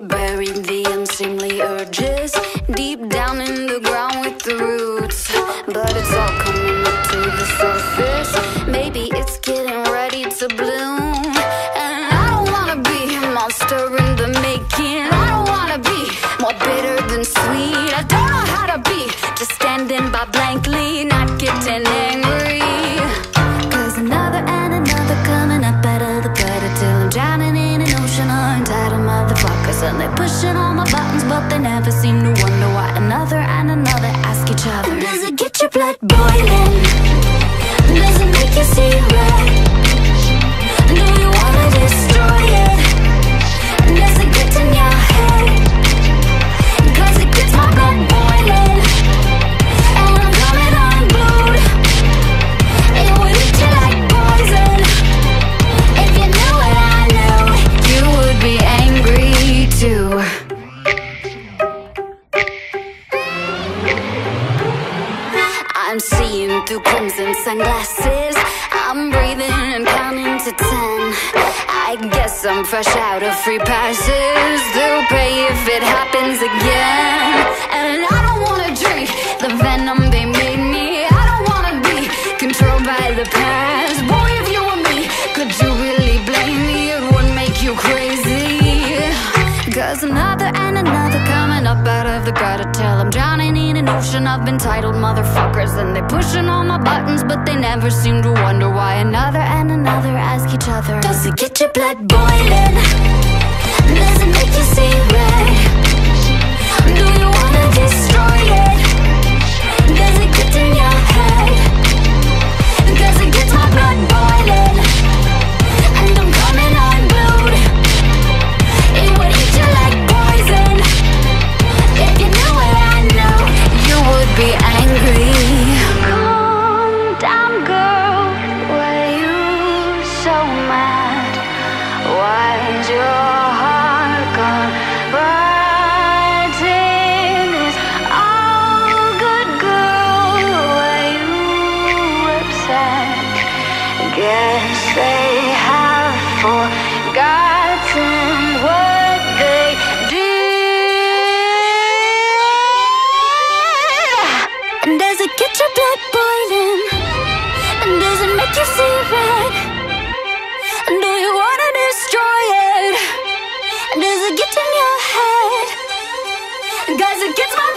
Bury the unseemly urges deep down in the ground with the roots. But it's all coming up to the surface. Maybe it's getting ready to bloom. And I don't wanna be a monster in the making. I don't wanna be more bitter than sweet. I don't know how to be just standing by blankly, not getting angry. They're pushing all my buttons, but they never seem to wonder why another and another ask each other Does it get your blood boiling? Does it make you see red? I'm seeing through crimson sunglasses. I'm breathing and counting to ten. I guess I'm fresh out of free passes. They'll pay if it happens again. And I don't wanna drink the venom they made me. I don't wanna be controlled by the past. Boy, if you were me, could you really blame me? It would make you crazy. Cause another and another of the gutter I'm drowning in an ocean of entitled motherfuckers. And they're pushing all my buttons, but they never seem to wonder why another and another ask each other Does it get your blood boiling? Does it make you see red? It get your blood boiling? And does it make you see red? And do you wanna destroy it? And does it get in your head? Guys, it gets my